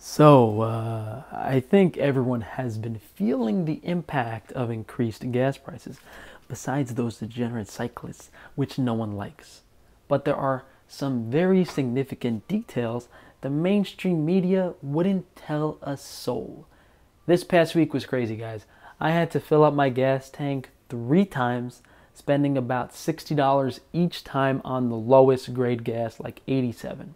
So, uh, I think everyone has been feeling the impact of increased gas prices, besides those degenerate cyclists, which no one likes. But there are some very significant details the mainstream media wouldn't tell a soul. This past week was crazy, guys. I had to fill up my gas tank three times, spending about $60 each time on the lowest grade gas, like 87.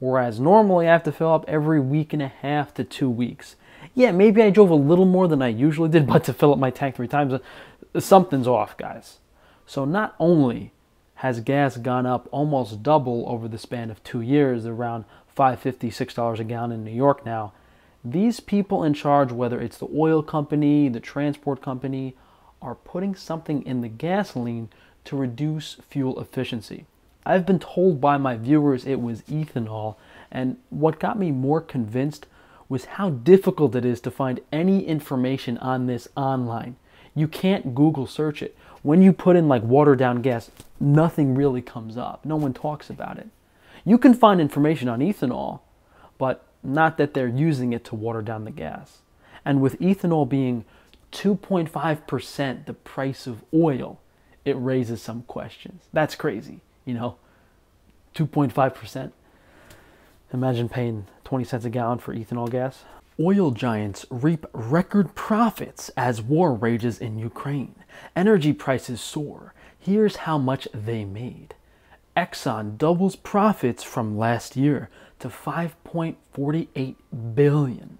Whereas normally I have to fill up every week and a half to two weeks. Yeah, maybe I drove a little more than I usually did, but to fill up my tank three times, uh, something's off, guys. So not only has gas gone up almost double over the span of two years, around $5.50, $6 a gallon in New York now, these people in charge, whether it's the oil company, the transport company, are putting something in the gasoline to reduce fuel efficiency. I've been told by my viewers it was ethanol, and what got me more convinced was how difficult it is to find any information on this online. You can't Google search it. When you put in like watered down gas, nothing really comes up. No one talks about it. You can find information on ethanol, but not that they're using it to water down the gas. And with ethanol being 2.5% the price of oil, it raises some questions. That's crazy you know, 2.5%. Imagine paying 20 cents a gallon for ethanol gas. Oil giants reap record profits as war rages in Ukraine. Energy prices soar. Here's how much they made. Exxon doubles profits from last year to 5.48 billion.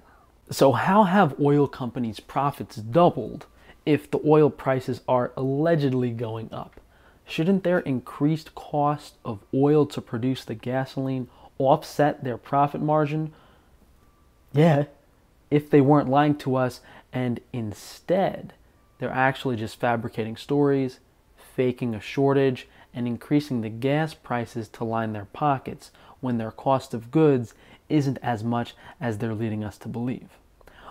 So how have oil companies' profits doubled if the oil prices are allegedly going up? Shouldn't their increased cost of oil to produce the gasoline offset their profit margin? Yeah, if they weren't lying to us and instead they're actually just fabricating stories, faking a shortage, and increasing the gas prices to line their pockets when their cost of goods isn't as much as they're leading us to believe.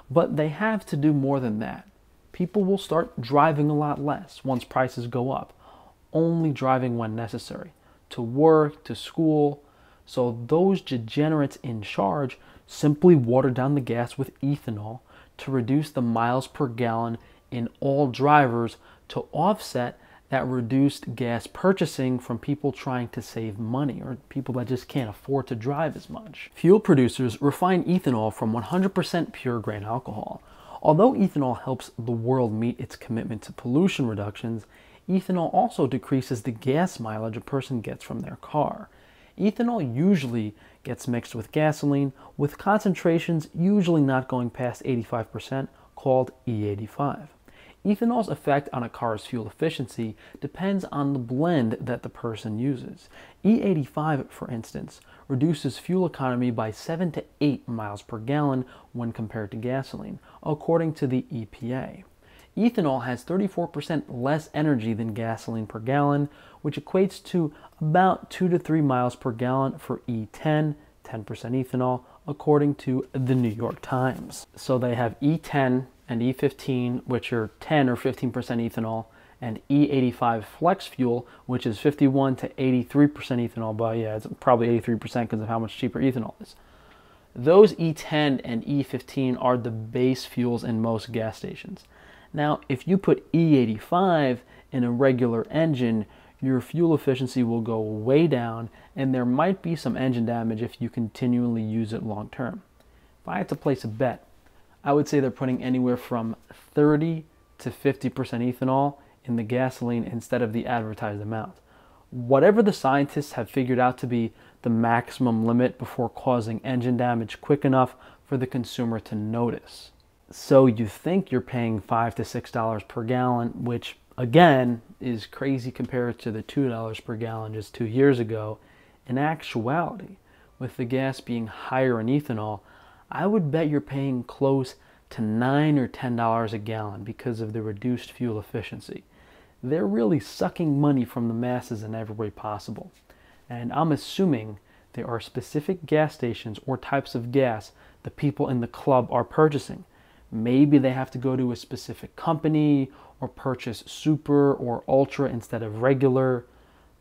But they have to do more than that. People will start driving a lot less once prices go up only driving when necessary to work, to school. So those degenerates in charge simply water down the gas with ethanol to reduce the miles per gallon in all drivers to offset that reduced gas purchasing from people trying to save money or people that just can't afford to drive as much. Fuel producers refine ethanol from 100% pure grain alcohol. Although ethanol helps the world meet its commitment to pollution reductions, ethanol also decreases the gas mileage a person gets from their car. Ethanol usually gets mixed with gasoline, with concentrations usually not going past 85%, called E85. Ethanol's effect on a car's fuel efficiency depends on the blend that the person uses. E85, for instance, reduces fuel economy by 7 to 8 miles per gallon when compared to gasoline, according to the EPA. Ethanol has 34% less energy than gasoline per gallon, which equates to about 2 to 3 miles per gallon for E10, 10% ethanol, according to the New York Times. So they have E10 and E15, which are 10 or 15% ethanol, and E85 flex fuel, which is 51 to 83% ethanol, but yeah, it's probably 83% because of how much cheaper ethanol is. Those E10 and E15 are the base fuels in most gas stations. Now, if you put E85 in a regular engine, your fuel efficiency will go way down and there might be some engine damage if you continually use it long term. If I had to place a bet, I would say they're putting anywhere from 30 to 50% ethanol in the gasoline instead of the advertised amount. Whatever the scientists have figured out to be the maximum limit before causing engine damage quick enough for the consumer to notice. So you think you're paying five to six dollars per gallon, which again is crazy compared to the two dollars per gallon just two years ago. In actuality, with the gas being higher in ethanol, I would bet you're paying close to nine or ten dollars a gallon because of the reduced fuel efficiency. They're really sucking money from the masses in every way possible. And I'm assuming there are specific gas stations or types of gas the people in the club are purchasing Maybe they have to go to a specific company or purchase super or ultra instead of regular.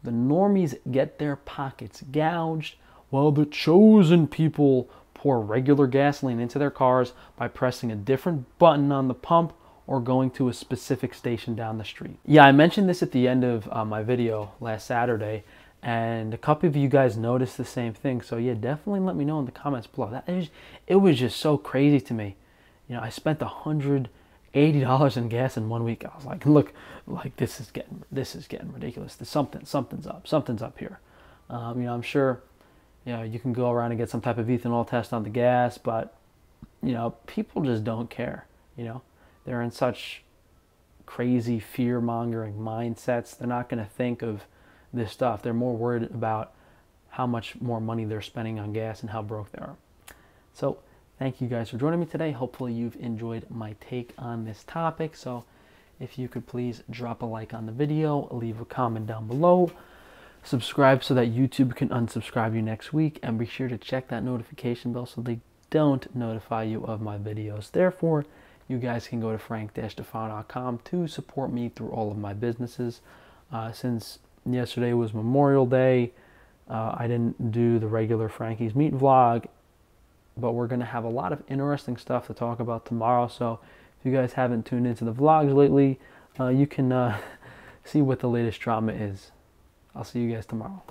The normies get their pockets gouged while the chosen people pour regular gasoline into their cars by pressing a different button on the pump or going to a specific station down the street. Yeah, I mentioned this at the end of uh, my video last Saturday, and a couple of you guys noticed the same thing. So yeah, definitely let me know in the comments below. That is, it was just so crazy to me. You know, I spent hundred eighty dollars in gas in one week. I was like, look, like this is getting this is getting ridiculous. There's something something's up. Something's up here. Um, you know, I'm sure. You know, you can go around and get some type of ethanol test on the gas, but you know, people just don't care. You know, they're in such crazy fear mongering mindsets. They're not going to think of this stuff. They're more worried about how much more money they're spending on gas and how broke they are. So, thank you guys for joining me today. Hopefully, you've enjoyed my take on this topic. So, if you could please drop a like on the video, leave a comment down below, subscribe so that YouTube can unsubscribe you next week, and be sure to check that notification bell so they don't notify you of my videos. Therefore, you guys can go to frank-tufano.com to support me through all of my businesses. Uh, since yesterday was Memorial Day, uh, I didn't do the regular Frankie's Meat vlog, but we're going to have a lot of interesting stuff to talk about tomorrow. So if you guys haven't tuned into the vlogs lately, uh, you can uh, see what the latest drama is. I'll see you guys tomorrow.